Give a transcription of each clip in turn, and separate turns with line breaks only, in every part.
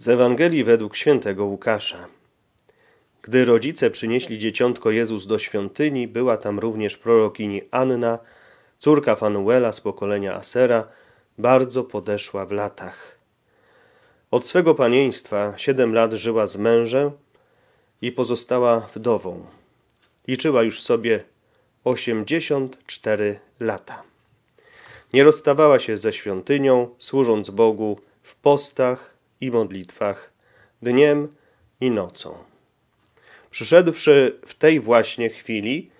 Z Ewangelii według świętego Łukasza. Gdy rodzice przynieśli dzieciątko Jezus do świątyni, była tam również prorokini Anna, córka Fanuela z pokolenia Asera, bardzo podeszła w latach. Od swego panieństwa siedem lat żyła z mężem i pozostała wdową. Liczyła już sobie osiemdziesiąt cztery lata. Nie rozstawała się ze świątynią, służąc Bogu w postach i modlitwach, dniem i nocą. Przyszedłszy w tej właśnie chwili,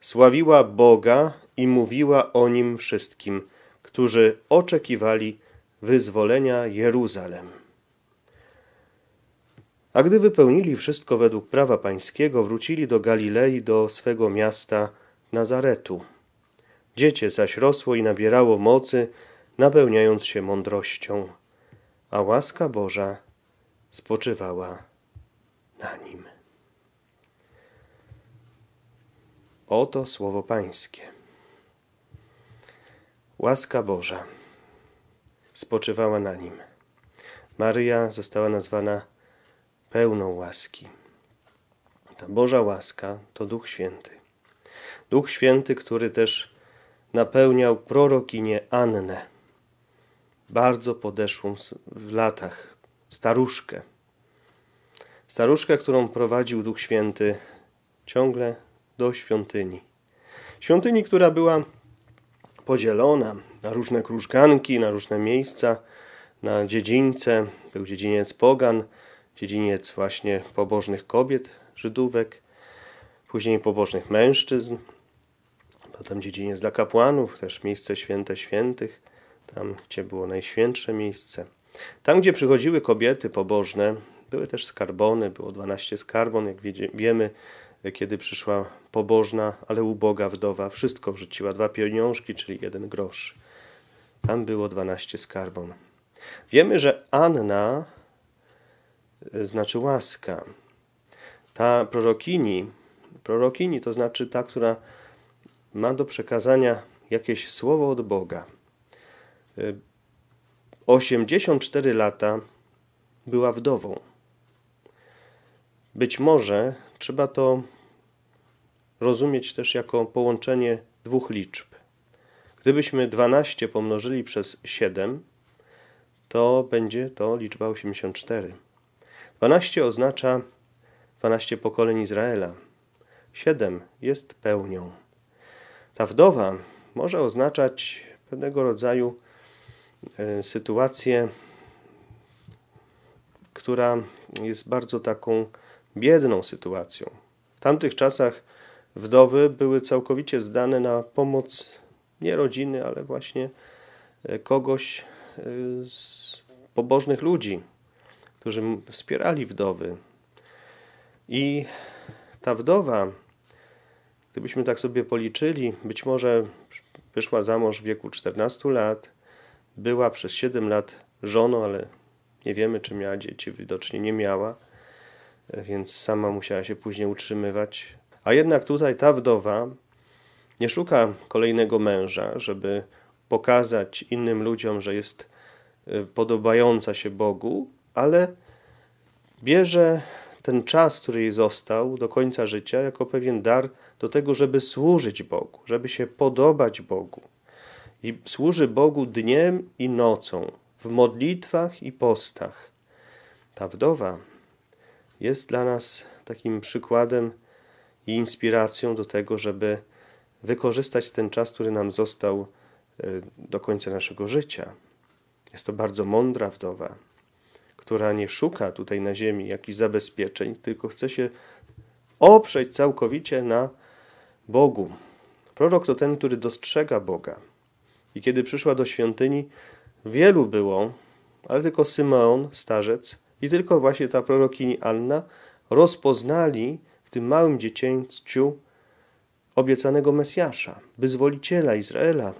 sławiła Boga i mówiła o nim wszystkim, którzy oczekiwali wyzwolenia Jeruzalem. A gdy wypełnili wszystko według prawa pańskiego, wrócili do Galilei, do swego miasta Nazaretu. Dziecię zaś rosło i nabierało mocy, napełniając się mądrością, a łaska Boża spoczywała na nim. Oto słowo Pańskie. Łaska Boża spoczywała na nim. Maryja została nazwana pełną łaski. Ta Boża łaska to Duch Święty. Duch Święty, który też napełniał prorokinię Annę, bardzo podeszłą w latach, staruszkę. Staruszkę, którą prowadził Duch Święty ciągle do świątyni. Świątyni, która była podzielona na różne krużganki, na różne miejsca, na dziedzińce. Był dziedziniec pogan, dziedziniec właśnie pobożnych kobiet, Żydówek, później pobożnych mężczyzn, potem dziedziniec dla kapłanów, też miejsce święte świętych, tam gdzie było najświętsze miejsce. Tam, gdzie przychodziły kobiety pobożne, były też skarbony, było 12 skarbon, jak wiemy, kiedy przyszła pobożna, ale uboga wdowa, wszystko wrzuciła, dwa pieniążki, czyli jeden grosz. Tam było 12 skarbon. Wiemy, że Anna e, znaczy łaska. Ta prorokini, prorokini to znaczy ta, która ma do przekazania jakieś słowo od Boga. 84 e, lata była wdową. Być może trzeba to rozumieć też jako połączenie dwóch liczb. Gdybyśmy 12 pomnożyli przez 7, to będzie to liczba 84. 12 oznacza 12 pokoleń Izraela. 7 jest pełnią. Ta wdowa może oznaczać pewnego rodzaju sytuację, która jest bardzo taką biedną sytuacją. W tamtych czasach wdowy były całkowicie zdane na pomoc nie rodziny, ale właśnie e, kogoś e, z pobożnych ludzi, którzy wspierali wdowy. I ta wdowa, gdybyśmy tak sobie policzyli, być może wyszła za mąż w wieku 14 lat, była przez 7 lat żoną, ale nie wiemy, czy miała dzieci, widocznie nie miała, e, więc sama musiała się później utrzymywać. A jednak tutaj ta wdowa nie szuka kolejnego męża, żeby pokazać innym ludziom, że jest y, podobająca się Bogu, ale bierze ten czas, który jej został do końca życia, jako pewien dar do tego, żeby służyć Bogu, żeby się podobać Bogu. I służy Bogu dniem i nocą, w modlitwach i postach. Ta wdowa jest dla nas takim przykładem i inspiracją do tego, żeby wykorzystać ten czas, który nam został e, do końca naszego życia. Jest to bardzo mądra wdowa, która nie szuka tutaj na ziemi jakichś zabezpieczeń, tylko chce się oprzeć całkowicie na Bogu. Prorok to ten, który dostrzega Boga. I kiedy przyszła do świątyni, wielu było, ale tylko Symeon, starzec, i tylko właśnie ta prorokini Anna rozpoznali w tym małym dziecięciu obiecanego Mesjasza, wyzwoliciela Izraela.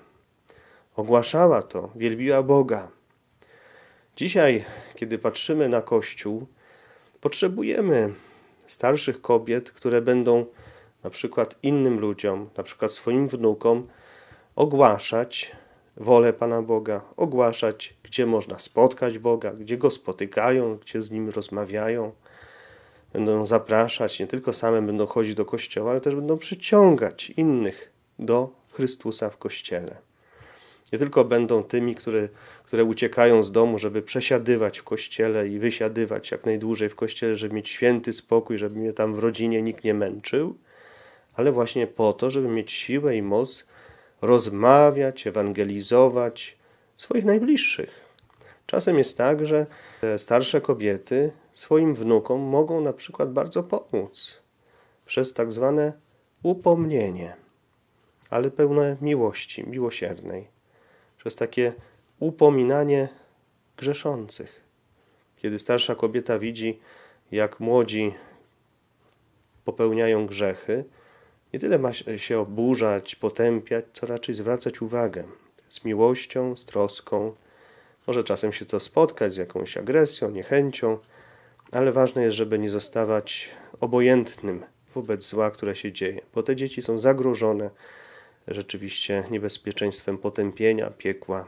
Ogłaszała to, wielbiła Boga. Dzisiaj, kiedy patrzymy na Kościół, potrzebujemy starszych kobiet, które będą na przykład innym ludziom, na przykład swoim wnukom, ogłaszać wolę Pana Boga, ogłaszać gdzie można spotkać Boga, gdzie Go spotykają, gdzie z Nim rozmawiają. Będą zapraszać, nie tylko same będą chodzić do kościoła, ale też będą przyciągać innych do Chrystusa w kościele. Nie tylko będą tymi, które, które uciekają z domu, żeby przesiadywać w kościele i wysiadywać jak najdłużej w kościele, żeby mieć święty spokój, żeby mnie tam w rodzinie nikt nie męczył, ale właśnie po to, żeby mieć siłę i moc rozmawiać, ewangelizować swoich najbliższych. Czasem jest tak, że starsze kobiety swoim wnukom mogą na przykład bardzo pomóc przez tak zwane upomnienie, ale pełne miłości, miłosiernej, przez takie upominanie grzeszących. Kiedy starsza kobieta widzi, jak młodzi popełniają grzechy, nie tyle ma się oburzać, potępiać, co raczej zwracać uwagę z miłością, z troską. Może czasem się to spotkać z jakąś agresją, niechęcią, ale ważne jest, żeby nie zostawać obojętnym wobec zła, które się dzieje, bo te dzieci są zagrożone rzeczywiście niebezpieczeństwem potępienia, piekła.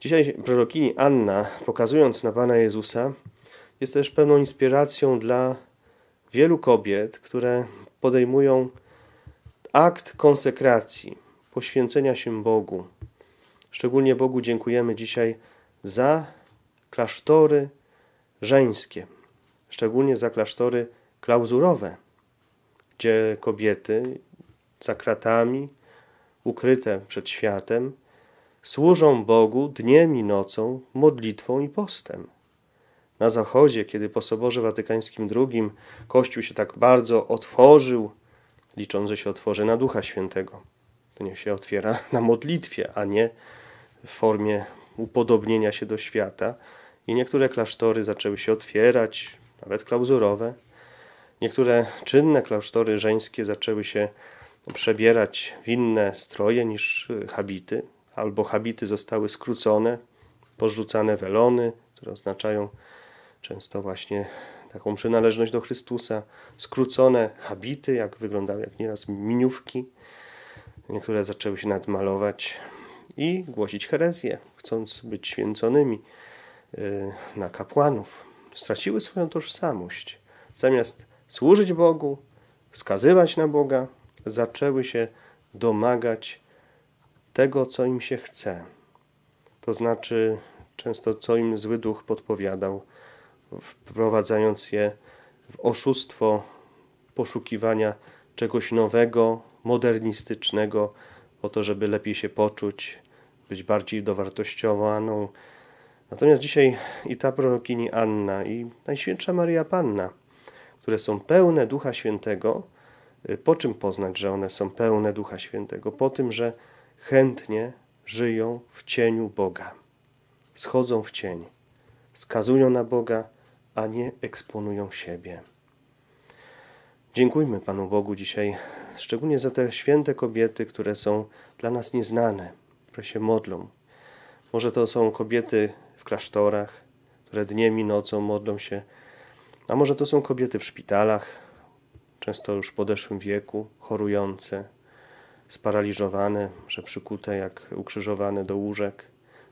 Dzisiaj prorokini Anna, pokazując na Pana Jezusa, jest też pewną inspiracją dla wielu kobiet, które podejmują akt konsekracji, poświęcenia się Bogu. Szczególnie Bogu dziękujemy dzisiaj za klasztory żeńskie, szczególnie za klasztory klauzurowe, gdzie kobiety za kratami, ukryte przed światem, służą Bogu dniem i nocą, modlitwą i postem. Na Zachodzie, kiedy po Soborze Watykańskim II Kościół się tak bardzo otworzył, licząc, że się otworzy na Ducha Świętego, to niech się otwiera na modlitwie, a nie w formie upodobnienia się do świata. I niektóre klasztory zaczęły się otwierać, nawet klauzurowe. Niektóre czynne klasztory żeńskie zaczęły się przebierać w inne stroje niż habity, albo habity zostały skrócone, porzucane welony, które oznaczają często właśnie taką przynależność do Chrystusa, skrócone habity, jak wyglądały jak nieraz miniówki. Niektóre zaczęły się nadmalować i głosić herezję, chcąc być święconymi y, na kapłanów. Straciły swoją tożsamość. Zamiast służyć Bogu, wskazywać na Boga, zaczęły się domagać tego, co im się chce. To znaczy, często co im zły duch podpowiadał, wprowadzając je w oszustwo poszukiwania czegoś nowego, modernistycznego, po to, żeby lepiej się poczuć, być bardziej dowartościowaną. Natomiast dzisiaj i ta prorokini Anna, i Najświętsza Maria Panna, które są pełne Ducha Świętego, y, po czym poznać, że one są pełne Ducha Świętego? Po tym, że chętnie żyją w cieniu Boga. Schodzą w cień, wskazują na Boga, a nie eksponują siebie. Dziękujmy Panu Bogu dzisiaj, szczególnie za te święte kobiety, które są dla nas nieznane, które się modlą. Może to są kobiety w klasztorach, które dniem i nocą modlą się, a może to są kobiety w szpitalach, często już w podeszłym wieku, chorujące, sparaliżowane, że przykute jak ukrzyżowane do łóżek,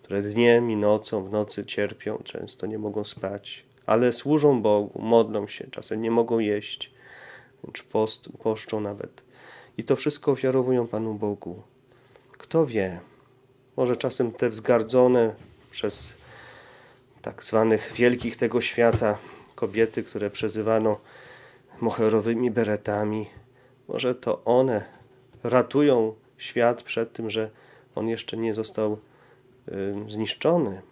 które dniem i nocą, w nocy cierpią, często nie mogą spać, ale służą Bogu, modlą się, czasem nie mogą jeść, czy post, poszczą nawet. I to wszystko ofiarowują Panu Bogu. Kto wie, może czasem te wzgardzone przez tak zwanych wielkich tego świata kobiety, które przezywano moherowymi beretami, może to one ratują świat przed tym, że on jeszcze nie został zniszczony.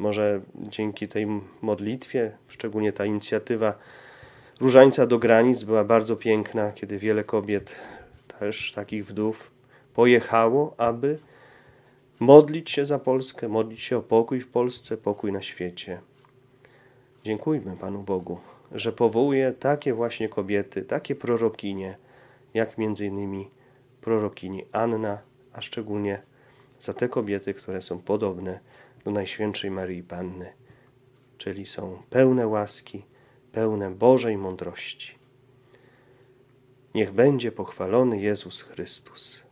Może dzięki tej modlitwie, szczególnie ta inicjatywa Różańca do granic była bardzo piękna, kiedy wiele kobiet, też takich wdów, pojechało, aby modlić się za Polskę, modlić się o pokój w Polsce, pokój na świecie. Dziękujmy Panu Bogu, że powołuje takie właśnie kobiety, takie prorokinie, jak między innymi prorokini Anna, a szczególnie za te kobiety, które są podobne do Najświętszej Maryi Panny, czyli są pełne łaski, pełne Bożej mądrości. Niech będzie pochwalony Jezus Chrystus.